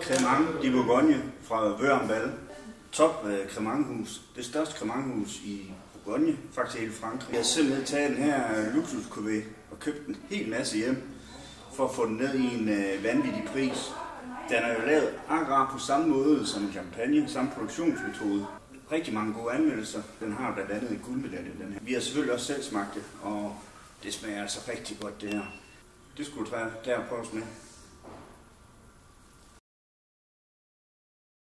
Cremant de Bourgogne fra Vørambal. Top øh, uh, cremanthus. Det største cremanthus i Bourgogne, faktisk hele Frankrig. Jeg har simpelthen taget den her luksus og købt en hel masse hjem for at få den ned i en øh, vanvittig pris. Den er jo lavet akkurat på samme måde som champagne, samme produktionsmetode. Rigtig mange gode anmeldelser. Den har blandt andet en guldmedalje, den her. Vi har selvfølgelig også selv smagt det, og det smager altså rigtig godt, det her. Det skulle du tage der på med.